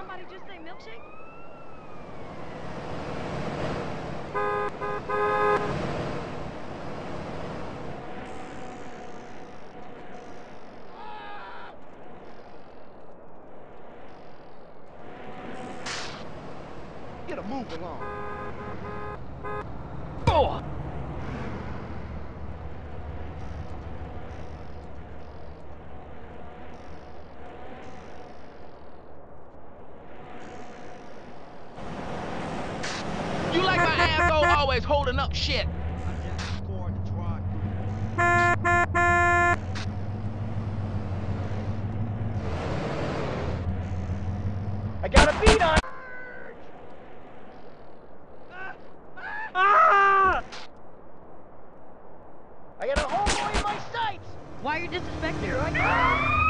somebody just say milkshake? Get a move along. Boy! You like my asshole always holding up shit. I got a beat on. Ah! I got a homeboy in my sights. Why are you disrespecting Here her?